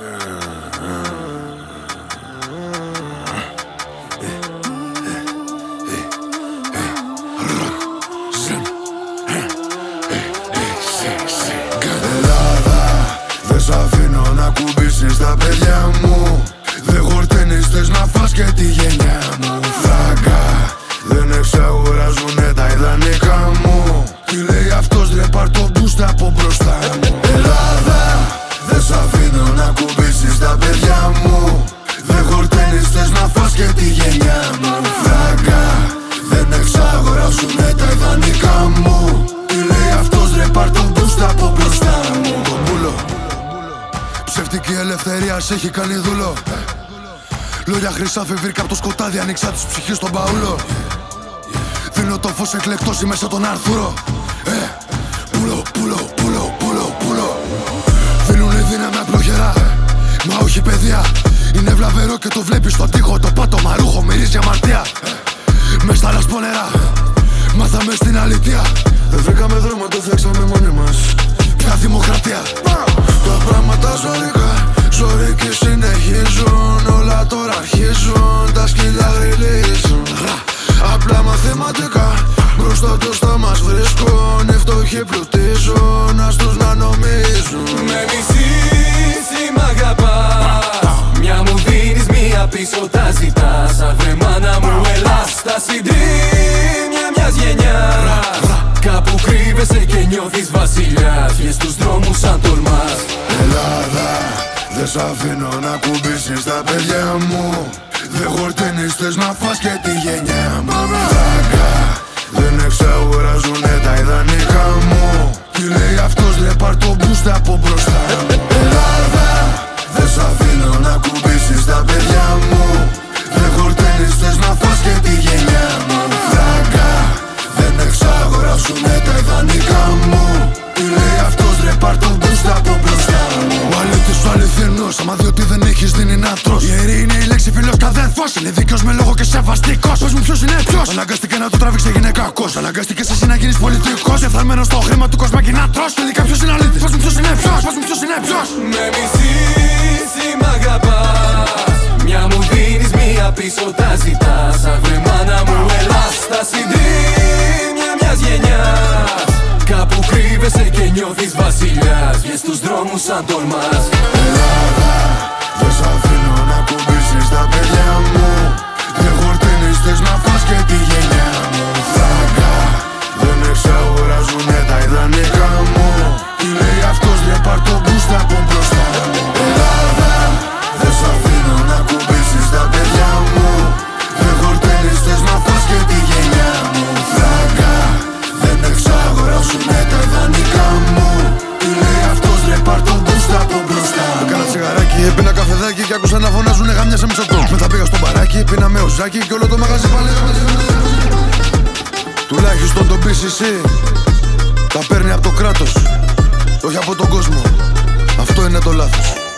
Δεν σ' αφήνω να κουμπίσεις τα παιδιά μου. Δεν Ψευτική ελευθερία σε έχει κάνει δούλο. Λόγια χρυσά φεύγει από το σκοτάδι Ανοίξα τους ψυχή στον παούλο. Δίνω το φως εκλεκτός μέσα τον Αρθούρο ε, Πουλο, πουλο, πουλο, πουλο, πουλο. Δίνουνε δύναμη απλοχερά Μα όχι παιδιά Είναι βλαβερό και το βλέπεις στον τοίχο Το πάτωμα ρούχο μυρίζει βρίσκουν Οι φτωχοί πλουτίζουν Ας τους να νομίζουν. Με μισείς ή μ' αγαπάς. Μια μου δίνεις, μία πίσω τα ζητάς. Αχ μάνα μου ελάς. Τα συντρίμια μιας γενιάς. Κάπου κρύβεσαι και νιώθεις βασιλιάς. Βγες στους δρόμους σαν τολμάς. Ελλάδα Δεν σ' αφήνω να κουμπίσεις τα παιδιά μου. Δεν χορταίνεις θες να φας και τη γενιά μου. Φράγκα με λόγο και σεβαστικός. Πες μου ποιος είναι ποιος Αναγκαστικά να το τραβήξει έγινε κακός Αναγκαστήκες εσύ να γίνεις πολιτικός. Διαθαρμένος στο χρήμα του κόσμου και να τρως. Τελικά ποιος είναι αλήτης Πες μου ποιος είναι ποιος Πες μου ποιος είναι ποιος Με μισείς ή μ' αγαπάς. Μια μου δίνεις, μία πίσω τα ζητάς. Αχ μάνα μου ελάς Τα συντρίμια μιας γενιάς. Κάπου κρύβεσαι και νιώθεις βασιλιάς. Βγες στους δρόμους σαν τολμάς και άκουσα να φωνάζουνε γάμια σε μισοτό Μετά πήγα στο μπαράκι, πίνα με οζάκι και όλο το μαγαζί πάλι Τουλάχιστον το PCC τα παίρνει από το κράτος, όχι από τον κόσμο. Αυτό είναι το λάθος.